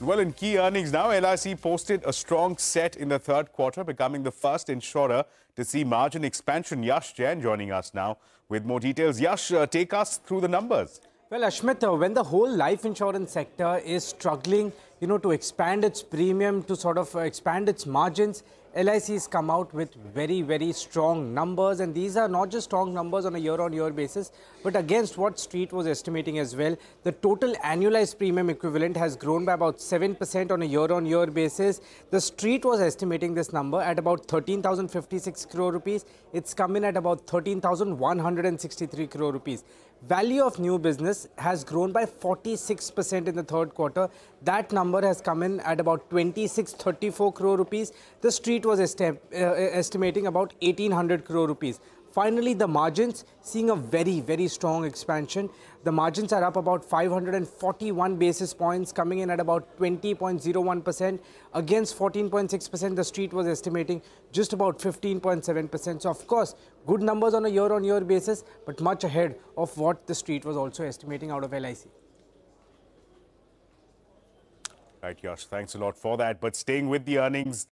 Well, in key earnings now, LIC posted a strong set in the third quarter, becoming the first insurer to see margin expansion. Yash Jain joining us now with more details. Yash, uh, take us through the numbers. Well, Ashmit, uh, when the whole life insurance sector is struggling, you know, to expand its premium, to sort of uh, expand its margins, LIC's come out with very, very strong numbers. And these are not just strong numbers on a year-on-year -year basis, but against what Street was estimating as well. The total annualized premium equivalent has grown by about 7% on a year-on-year -year basis. The Street was estimating this number at about 13,056 crore rupees. It's come in at about 13,163 crore rupees. Value of new business has grown by 46% in the third quarter. That number has come in at about 2634 crore rupees. The street was esti uh, estimating about 1800 crore rupees. Finally, the margins seeing a very, very strong expansion. The margins are up about 541 basis points, coming in at about 20.01%. Against 14.6%, the street was estimating just about 15.7%. So, of course, good numbers on a year-on-year -year basis, but much ahead of what the street was also estimating out of LIC. Right, Yash, thanks a lot for that. But staying with the earnings,